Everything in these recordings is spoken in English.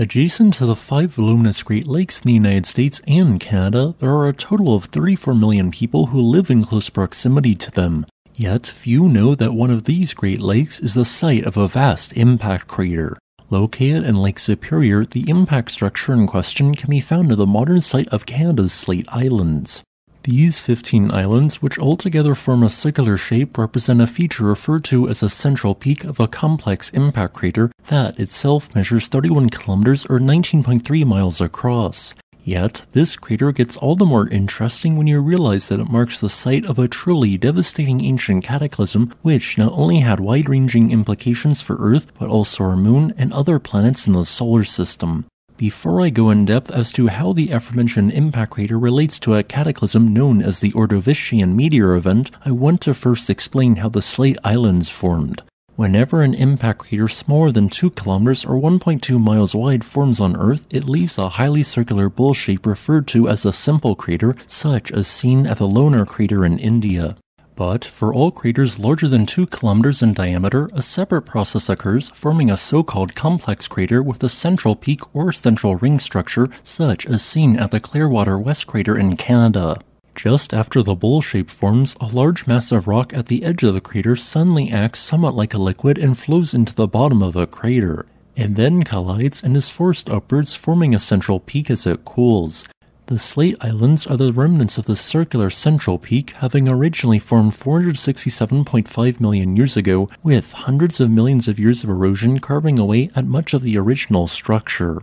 Adjacent to the five voluminous Great Lakes in the United States and Canada, there are a total of 34 million people who live in close proximity to them. Yet, few know that one of these Great Lakes is the site of a vast impact crater. Located in Lake Superior, the impact structure in question can be found at the modern site of Canada's Slate Islands. These 15 islands, which altogether form a circular shape, represent a feature referred to as a central peak of a complex impact crater that itself measures 31 kilometers or 19.3 miles across. Yet, this crater gets all the more interesting when you realize that it marks the site of a truly devastating ancient cataclysm which not only had wide ranging implications for Earth, but also our moon and other planets in the solar system. Before I go in depth as to how the aforementioned impact crater relates to a cataclysm known as the Ordovician meteor event, I want to first explain how the Slate Islands formed. Whenever an impact crater smaller than 2 kilometers or 1.2 miles wide forms on Earth, it leaves a highly circular bowl shape referred to as a simple crater, such as seen at the Lonar crater in India. But for all craters larger than 2 kilometers in diameter, a separate process occurs, forming a so-called complex crater with a central peak or central ring structure, such as seen at the Clearwater West crater in Canada. Just after the bowl shape forms, a large mass of rock at the edge of the crater suddenly acts somewhat like a liquid and flows into the bottom of the crater. It then collides and is forced upwards, forming a central peak as it cools. The Slate Islands are the remnants of the circular central peak, having originally formed 467.5 million years ago, with hundreds of millions of years of erosion carving away at much of the original structure.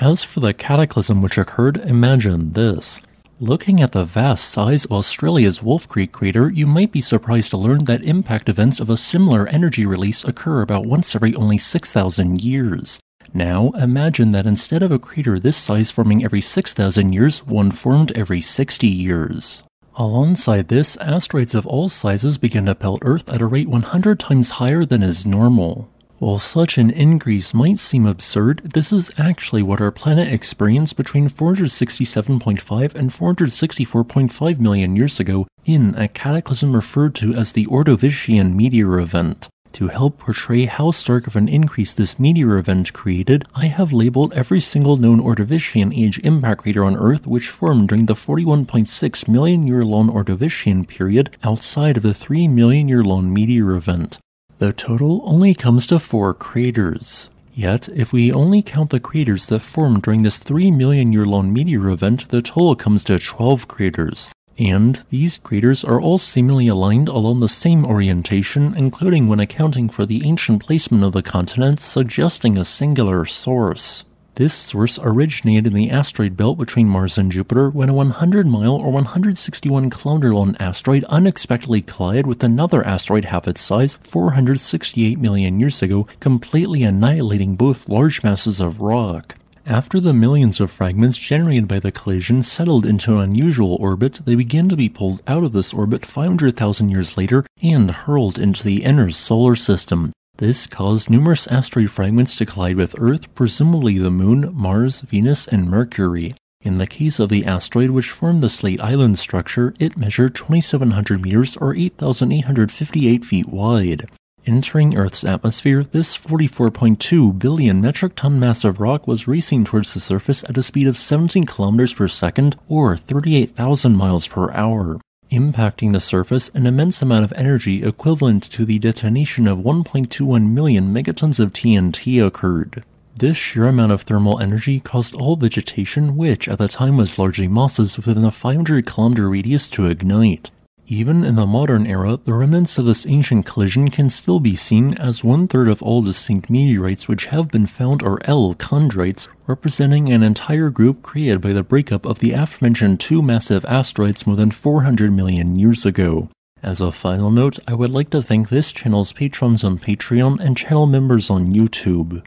As for the cataclysm which occurred, imagine this. Looking at the vast size of Australia's Wolf Creek crater, you might be surprised to learn that impact events of a similar energy release occur about once every only 6,000 years. Now, imagine that instead of a crater this size forming every 6,000 years, one formed every 60 years. Alongside this, asteroids of all sizes begin to pelt Earth at a rate 100 times higher than is normal. While such an increase might seem absurd, this is actually what our planet experienced between 467.5 and 464.5 million years ago in a cataclysm referred to as the Ordovician meteor event. To help portray how stark of an increase this meteor event created, I have labeled every single known Ordovician age impact crater on Earth which formed during the 41.6 million year long Ordovician period outside of the 3 million year long meteor event. The total only comes to 4 craters. Yet, if we only count the craters that formed during this 3 million year long meteor event, the total comes to 12 craters and these craters are all seemingly aligned along the same orientation, including when accounting for the ancient placement of the continents, suggesting a singular source. This source originated in the asteroid belt between Mars and Jupiter when a 100 mile or 161 kilometer long asteroid unexpectedly collided with another asteroid half its size 468 million years ago, completely annihilating both large masses of rock. After the millions of fragments generated by the collision settled into an unusual orbit, they began to be pulled out of this orbit 500,000 years later and hurled into the inner solar system. This caused numerous asteroid fragments to collide with Earth, presumably the Moon, Mars, Venus, and Mercury. In the case of the asteroid which formed the Slate Island structure, it measured 2,700 meters or 8,858 feet wide. Entering Earth's atmosphere, this 44.2 billion metric ton mass of rock was racing towards the surface at a speed of 17 kilometers per second or 38,000 miles per hour. Impacting the surface, an immense amount of energy equivalent to the detonation of 1.21 million megatons of TNT occurred. This sheer amount of thermal energy caused all vegetation, which at the time was largely mosses within a 500 kilometer radius, to ignite. Even in the modern era, the remnants of this ancient collision can still be seen as one third of all distinct meteorites which have been found are L chondrites, representing an entire group created by the breakup of the aforementioned two massive asteroids more than 400 million years ago. As a final note, I would like to thank this channel's patrons on Patreon and channel members on YouTube.